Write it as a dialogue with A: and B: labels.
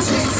A: Music.